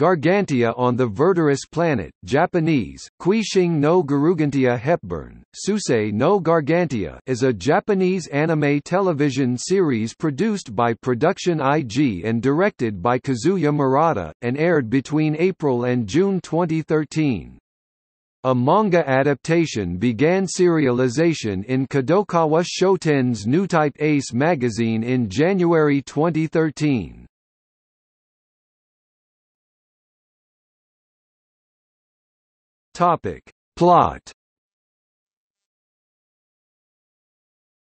Gargantia on the Verdurous Planet Japanese, Kuishing no Garugantia Hepburn, Susei no Gargantia is a Japanese anime television series produced by Production IG and directed by Kazuya Murata, and aired between April and June 2013. A manga adaptation began serialization in Kadokawa Shoten's Newtype Ace magazine in January 2013. Topic. Plot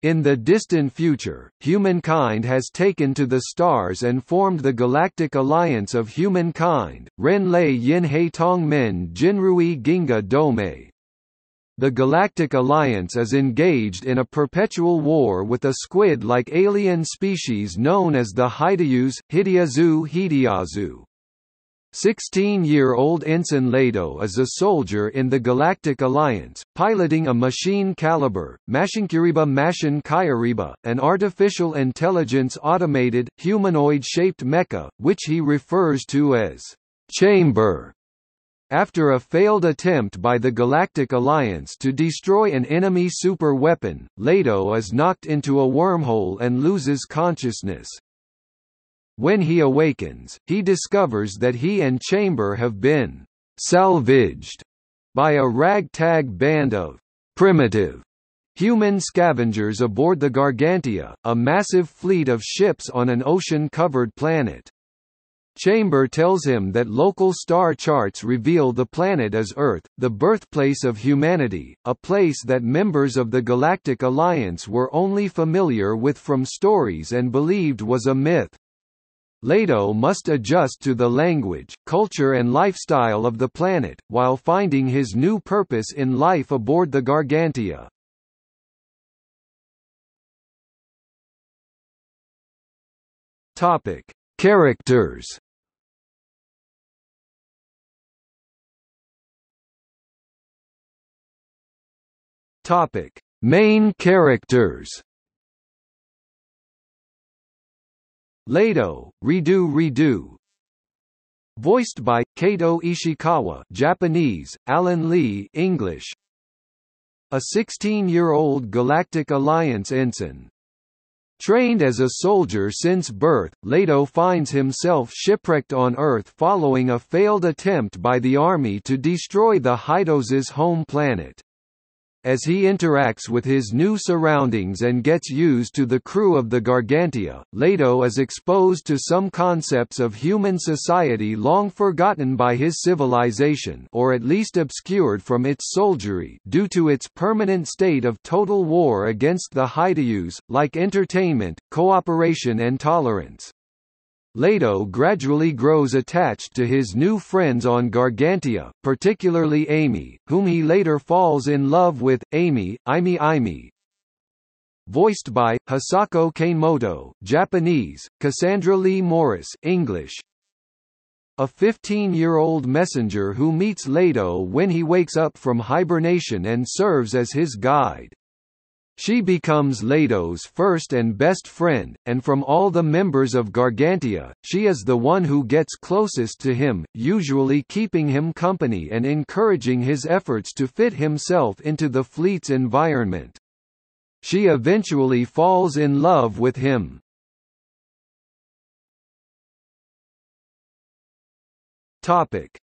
In the distant future, humankind has taken to the stars and formed the Galactic Alliance of Humankind, Ren Lei Yin Hei Tong Men Jinrui Ginga Dome. The Galactic Alliance is engaged in a perpetual war with a squid-like alien species known as the Hidayus, Hideazu Hideazu. 16-year-old Ensign Ledo is a soldier in the Galactic Alliance, piloting a machine caliber, Mashinkuriba Mashin Kyariba, an artificial intelligence automated, humanoid-shaped mecha, which he refers to as Chamber. After a failed attempt by the Galactic Alliance to destroy an enemy super weapon, is knocked into a wormhole and loses consciousness. When he awakens, he discovers that he and Chamber have been salvaged by a ragtag band of primitive human scavengers aboard the Gargantia, a massive fleet of ships on an ocean-covered planet. Chamber tells him that local star charts reveal the planet as Earth, the birthplace of humanity, a place that members of the Galactic Alliance were only familiar with from stories and believed was a myth. Ledo must adjust to the language, culture and lifestyle of the planet, while finding his new purpose in life aboard the Gargantia. Topic: Characters. Topic: Main characters. Ledo, Redo Redo Voiced by Kaito Ishikawa Japanese, Alan Lee English A 16-year-old Galactic Alliance ensign. Trained as a soldier since birth, Ledo finds himself shipwrecked on Earth following a failed attempt by the Army to destroy the Hydoses' home planet. As he interacts with his new surroundings and gets used to the crew of the Gargantia, Ledo is exposed to some concepts of human society long forgotten by his civilization or at least obscured from its soldiery due to its permanent state of total war against the Hydayus, like entertainment, cooperation and tolerance. Ledo gradually grows attached to his new friends on Gargantia, particularly Amy, whom he later falls in love with. Amy, Imi Imi. Voiced by Hisako Kanemoto, Japanese, Cassandra Lee Morris, English. A 15-year-old messenger who meets Ledo when he wakes up from hibernation and serves as his guide. She becomes Ledo's first and best friend, and from all the members of Gargantia, she is the one who gets closest to him, usually keeping him company and encouraging his efforts to fit himself into the fleet's environment. She eventually falls in love with him.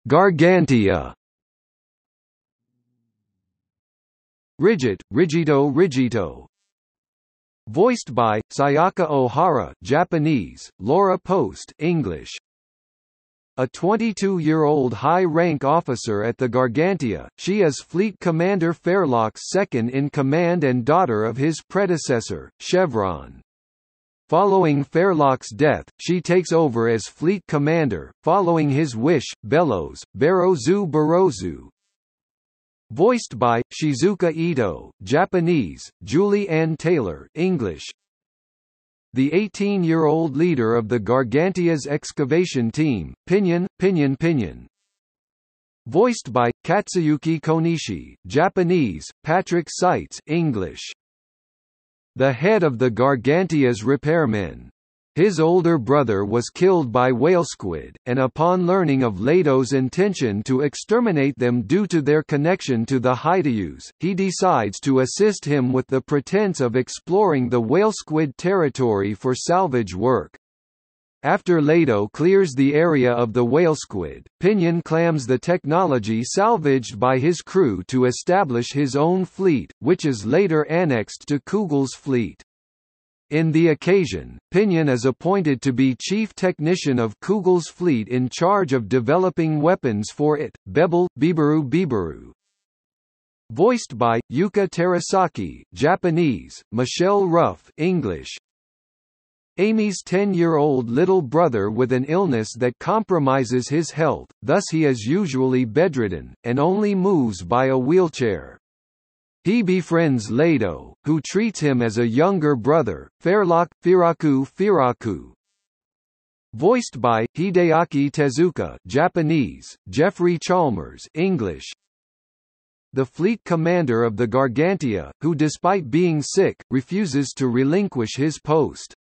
Gargantia Ridget, Rigito Rigito Voiced by, Sayaka Ohara Japanese, Laura Post English. A 22-year-old high-rank officer at the Gargantia, she is Fleet Commander Fairlock's second-in-command and daughter of his predecessor, Chevron. Following Fairlock's death, she takes over as fleet commander, following his wish, Bellows, Barozu Barozu, Voiced by, Shizuka Ito Japanese, Julie Ann Taylor English. The 18-year-old leader of the Gargantia's excavation team, Pinion, Pinion Pinion. Voiced by, Katsuyuki Konishi Japanese, Patrick Seitz English. The head of the Gargantia's repairmen. His older brother was killed by whalesquid, and upon learning of Ledo's intention to exterminate them due to their connection to the Haidayus, he decides to assist him with the pretense of exploring the whalesquid territory for salvage work. After Ledo clears the area of the whalesquid, Pinion clams the technology salvaged by his crew to establish his own fleet, which is later annexed to Kugel's fleet. In the occasion, Pinion is appointed to be chief technician of Kugel's fleet in charge of developing weapons for it, Bebel, Bibaru Bibaru. Voiced by, Yuka Terasaki Japanese, Michelle Ruff English. Amy's 10-year-old little brother with an illness that compromises his health, thus he is usually bedridden, and only moves by a wheelchair. He befriends Ledo, who treats him as a younger brother, Fairlock, Firaku Firaku. Voiced by, Hideaki Tezuka Japanese, Jeffrey Chalmers English. The fleet commander of the Gargantia, who despite being sick, refuses to relinquish his post.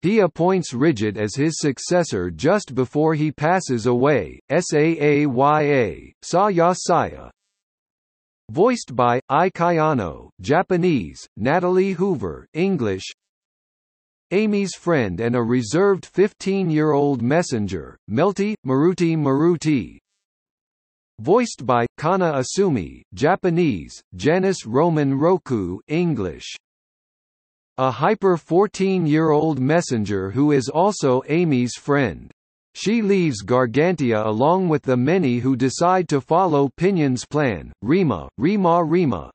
He appoints Ridget as his successor just before he passes away, Saaya, Saya Voiced by, Ai Japanese, Natalie Hoover English, Amy's friend and a reserved 15-year-old messenger, Melty, Maruti Maruti. Voiced by, Kana Asumi Japanese, Janice Roman Roku English. A hyper 14-year-old messenger who is also Amy's friend. She leaves Gargantia along with the many who decide to follow Pinion's plan, Rima, Rima Rima.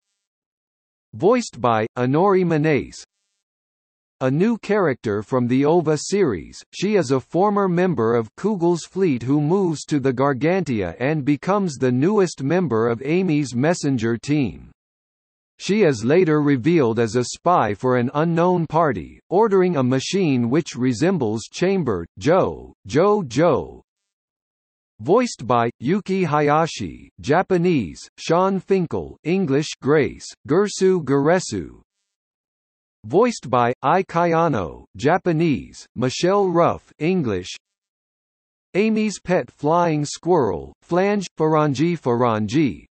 Voiced by, Honori Manase. A new character from the OVA series, she is a former member of Kugel's fleet who moves to the Gargantia and becomes the newest member of Amy's messenger team. She is later revealed as a spy for an unknown party, ordering a machine which resembles Chamber, Joe, Joe Joe. Voiced by, Yuki Hayashi Japanese, Sean Finkel English Grace, Gersu Geresu. Voiced by, Ai Kayano Japanese, Michelle Ruff English, Amy's pet flying squirrel, Flange, Farangi Farangi,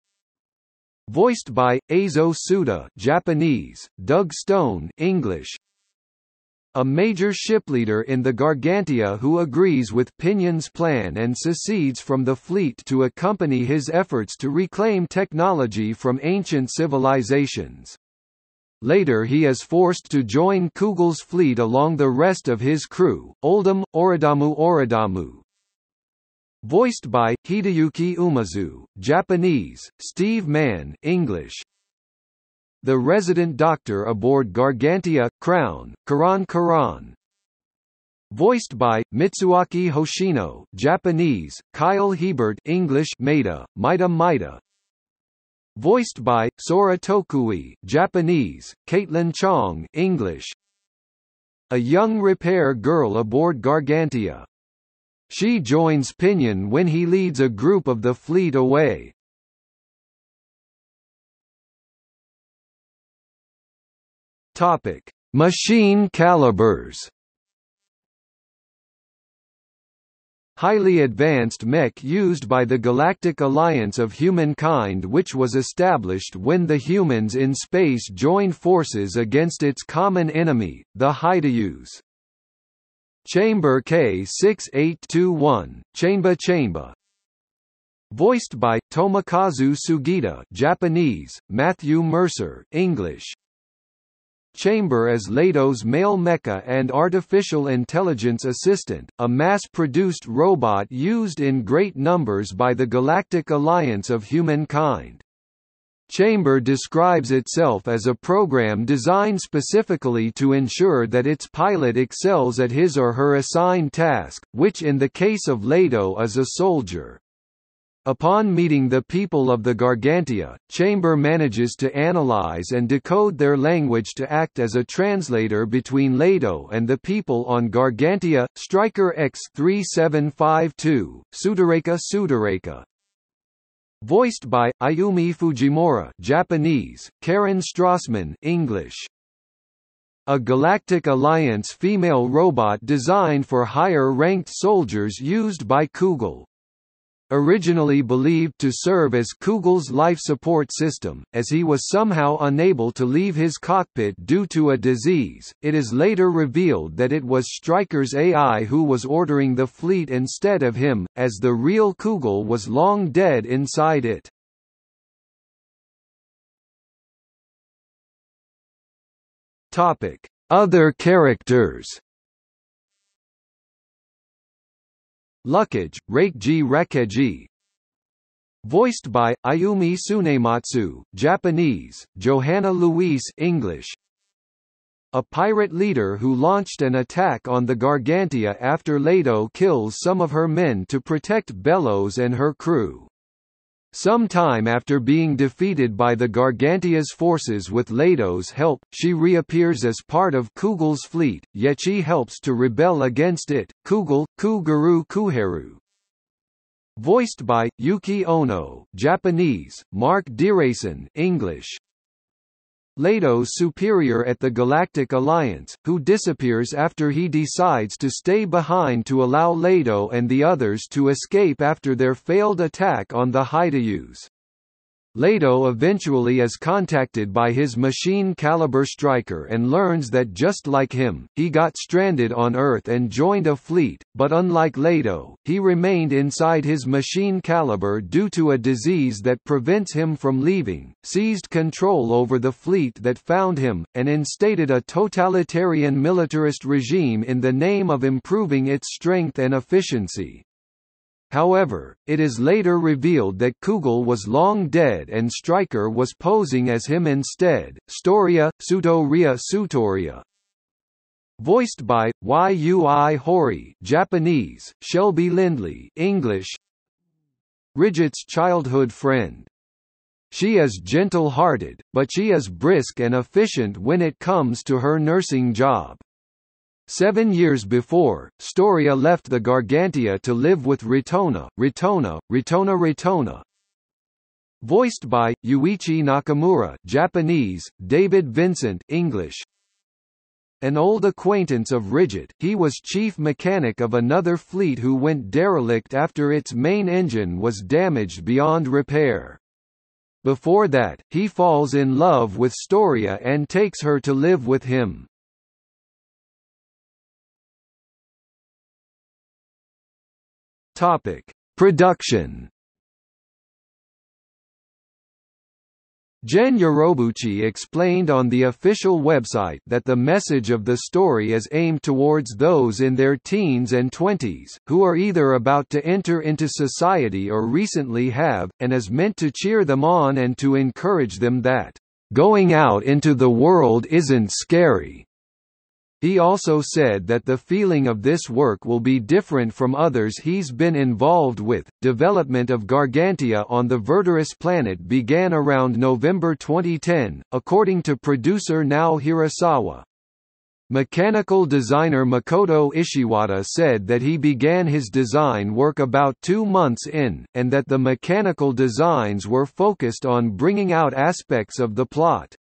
Voiced by Eizo Suda, Japanese, Doug Stone, English. A major shipleader in the Gargantia who agrees with Pinion's plan and secedes from the fleet to accompany his efforts to reclaim technology from ancient civilizations. Later he is forced to join Kugel's fleet along the rest of his crew, Oldham, Oridamu Oridamu, Voiced by, Hideyuki Umezu, Japanese, Steve Mann English. The resident doctor aboard Gargantia, Crown, Karan Karan. Voiced by, Mitsuaki Hoshino Japanese, Kyle Hebert English Maida, Maida Maida. Voiced by, Sora Tokui Japanese, Caitlin Chong English. A young repair girl aboard Gargantia, she joins Pinion when he leads a group of the fleet away. Topic: Machine calibers. Highly advanced mech used by the Galactic Alliance of Humankind which was established when the humans in space joined forces against its common enemy, the Haidayus. Chamber K6821, Chamber Chamber. Voiced by Tomokazu Sugita, Japanese, Matthew Mercer, English. Chamber as Ledo's male mecha and artificial intelligence assistant, a mass-produced robot used in great numbers by the Galactic Alliance of Humankind. Chamber describes itself as a program designed specifically to ensure that its pilot excels at his or her assigned task, which in the case of Ledo is a soldier. Upon meeting the people of the Gargantia, Chamber manages to analyze and decode their language to act as a translator between Ledo and the people on Gargantia. Striker X3752, Sudareka Sudareka, Voiced by Ayumi Fujimura, Japanese, Karen Strassman, English. a Galactic Alliance female robot designed for higher-ranked soldiers used by Kugel. Originally believed to serve as Kugel's life support system, as he was somehow unable to leave his cockpit due to a disease, it is later revealed that it was Striker's AI who was ordering the fleet instead of him, as the real Kugel was long dead inside it. Topic: Other characters Lukkage, Reiki Rakeji Voiced by, Ayumi Tsunematsu, Japanese, Johanna Louise English a pirate leader who launched an attack on the Gargantia after Ledo kills some of her men to protect Bellows and her crew. Some time after being defeated by the Gargantia's forces with Ledo's help, she reappears as part of Kugel's fleet, yet she helps to rebel against it. Kugel, Kuguru Kuheru. Voiced by Yuki Ono, Japanese, Mark Diraison, English. Ledo's superior at the Galactic Alliance, who disappears after he decides to stay behind to allow Ledo and the others to escape after their failed attack on the Hydaeus. Ledo eventually is contacted by his machine caliber striker and learns that just like him, he got stranded on Earth and joined a fleet, but unlike Ledo, he remained inside his machine caliber due to a disease that prevents him from leaving, seized control over the fleet that found him, and instated a totalitarian militarist regime in the name of improving its strength and efficiency. However, it is later revealed that Kugel was long dead and Striker was posing as him instead. Storia, Sutoria Sutoria. Voiced by Yui Horii, Japanese, Shelby Lindley, English. Ridget's childhood friend. She is gentle-hearted, but she is brisk and efficient when it comes to her nursing job. Seven years before, Storia left the Gargantia to live with Ritona, Ritona, Ritona Ritona. Voiced by, Yuichi Nakamura Japanese, David Vincent English. An old acquaintance of Ridget, he was chief mechanic of another fleet who went derelict after its main engine was damaged beyond repair. Before that, he falls in love with Storia and takes her to live with him. Topic: Production. Gen Urobuchi explained on the official website that the message of the story is aimed towards those in their teens and twenties, who are either about to enter into society or recently have, and is meant to cheer them on and to encourage them that, "...going out into the world isn't scary, he also said that the feeling of this work will be different from others he's been involved with. Development of Gargantia on the Verdurous planet began around November 2010, according to producer Nao Hirasawa. Mechanical designer Makoto Ishiwata said that he began his design work about two months in, and that the mechanical designs were focused on bringing out aspects of the plot.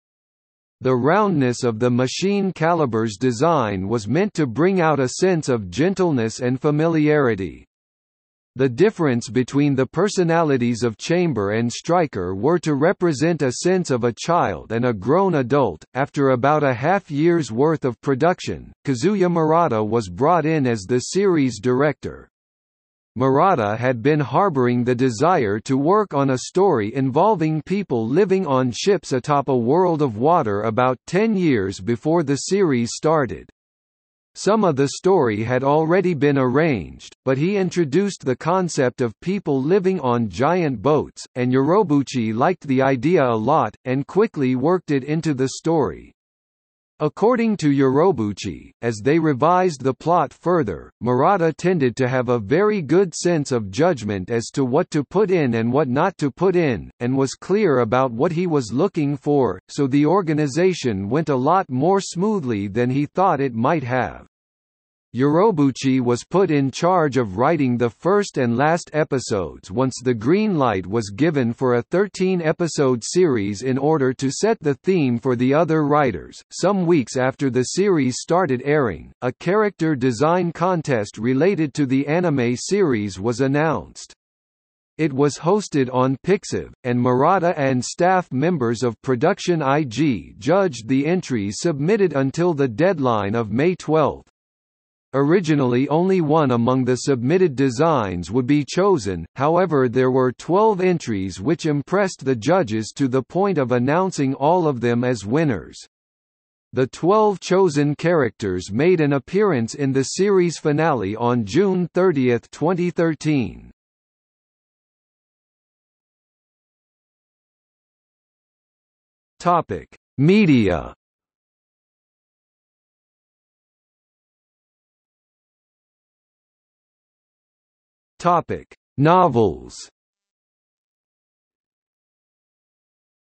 The roundness of the machine caliber's design was meant to bring out a sense of gentleness and familiarity. The difference between the personalities of Chamber and Striker were to represent a sense of a child and a grown adult. After about a half year's worth of production, Kazuya Murata was brought in as the series director. Murata had been harboring the desire to work on a story involving people living on ships atop a world of water about 10 years before the series started. Some of the story had already been arranged, but he introduced the concept of people living on giant boats, and Urobuchi liked the idea a lot, and quickly worked it into the story. According to Urobuchi, as they revised the plot further, Murata tended to have a very good sense of judgment as to what to put in and what not to put in, and was clear about what he was looking for, so the organization went a lot more smoothly than he thought it might have. Urobuchi was put in charge of writing the first and last episodes once the green light was given for a 13-episode series in order to set the theme for the other writers. Some weeks after the series started airing, a character design contest related to the anime series was announced. It was hosted on Pixiv, and Murata and staff members of Production IG judged the entries submitted until the deadline of May 12. Originally only one among the submitted designs would be chosen, however there were 12 entries which impressed the judges to the point of announcing all of them as winners. The 12 chosen characters made an appearance in the series finale on June 30, 2013. Topic: Media. Topic: Novels.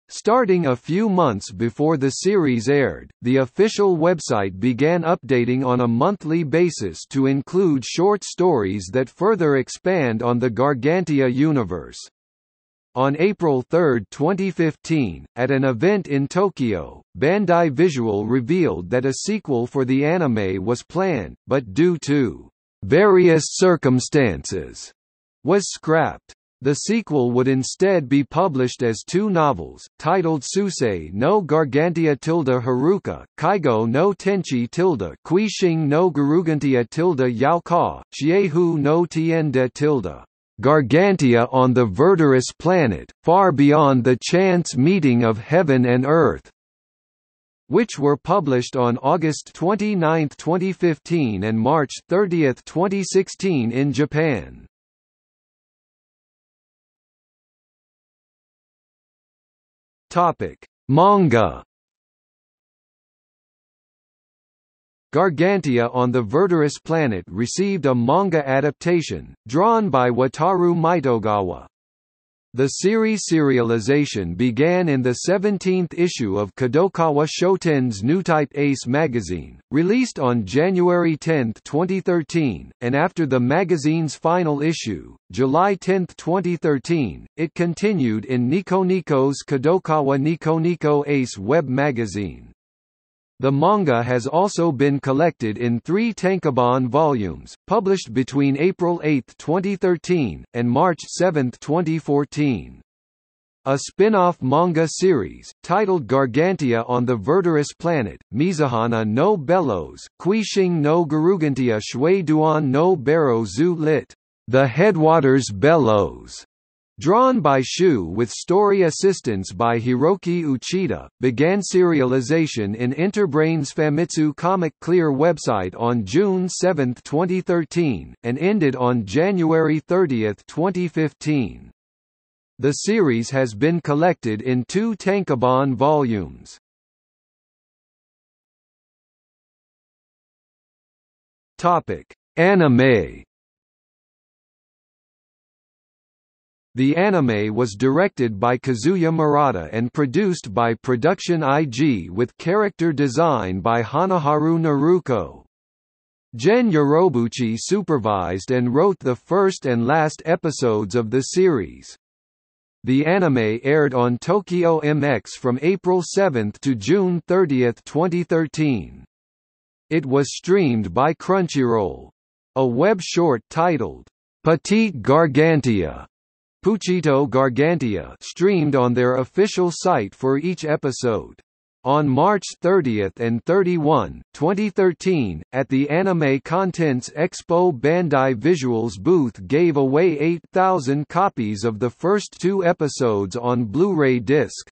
Starting a few months before the series aired, the official website began updating on a monthly basis to include short stories that further expand on the Gargantia universe. On April 3, 2015, at an event in Tokyo, Bandai Visual revealed that a sequel for the anime was planned, but due to various circumstances, was scrapped. The sequel would instead be published as two novels, titled Susei no Gargantia tilde Haruka, Kaigo no Tenchi tilde Kuishing no Garugantia tilde Yaoka, Chiehu no Tiende tilde Gargantia on the Verdurous planet, far beyond the chance meeting of heaven and earth, which were published on August 29, 2015 and March 30, 2016 in Japan. Topic: Manga Gargantia on the Verdurous Planet received a manga adaptation, drawn by Wataru Maetogawa. The series serialization began in the 17th issue of Kadokawa Shoten's Newtype Ace magazine, released on January 10, 2013, and after the magazine's final issue, July 10, 2013, it continued in Nico Nico's Kadokawa Nico Ace web magazine. The manga has also been collected in three tankobon volumes, published between April 8, 2013, and March 7, 2014. A spin-off manga series, titled Gargantia on the Verdurous Planet, Mizuhana no Bellows, Kuishing no Garugantia Shui Duan no Barrow Zu lit. The Headwaters Bellows, Drawn by Shu with story assistance by Hiroki Uchida, began serialization in Enterbrain's Famitsu Comic Clear website on June 7, 2013, and ended on January 30, 2015. The series has been collected in two tankobon volumes. Topic: Anime The anime was directed by Kazuya Murata and produced by Production IG with character design by Hanaharu Naruko. Gen Urobuchi supervised and wrote the first and last episodes of the series. The anime aired on Tokyo MX from April 7 to June 30, 2013. It was streamed by Crunchyroll. A web short titled, Petite Gargantia Puchito Gargantia streamed on their official site for each episode. On March 30 and 31, 2013, at the Anime Contents Expo Bandai Visuals booth gave away 8,000 copies of the first two episodes on Blu-ray disc.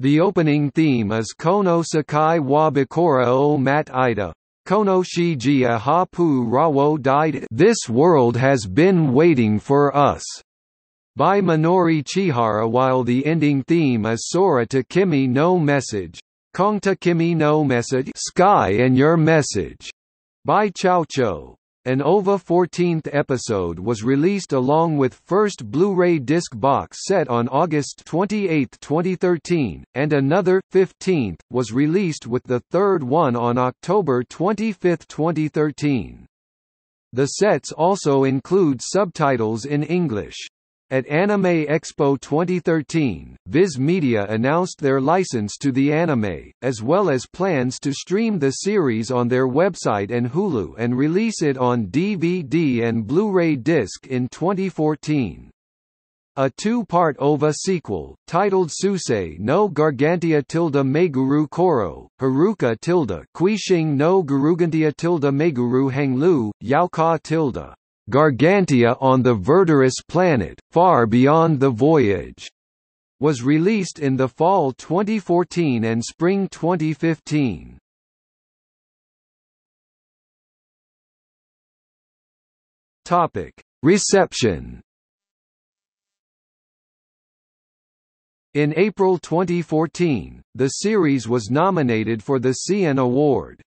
The opening theme is Kono Sakai wa Bikora o Mat Ida, Kono Shiji ha pu rawo died This world has been waiting for us by Minori Chihara while the ending theme is Sora to Kimi no Message, Kongta Kimi no Message Sky and Your Message by Cho. An OVA 14th episode was released along with first Blu-ray disc box set on August 28, 2013, and another, 15th, was released with the third one on October 25, 2013. The sets also include subtitles in English. At Anime Expo 2013, Viz Media announced their license to the anime, as well as plans to stream the series on their website and Hulu and release it on DVD and Blu-ray disc in 2014. A two-part OVA sequel, titled Susei no Gargantia tilde Meguru Koro, Haruka tilde Quishing no Garugantia tilde Meguru Henglu, Yaoka tilde Gargantia on the Verdurous Planet, Far Beyond the Voyage, was released in the fall 2014 and spring 2015. Topic: Reception. In April 2014, the series was nominated for the CN Award.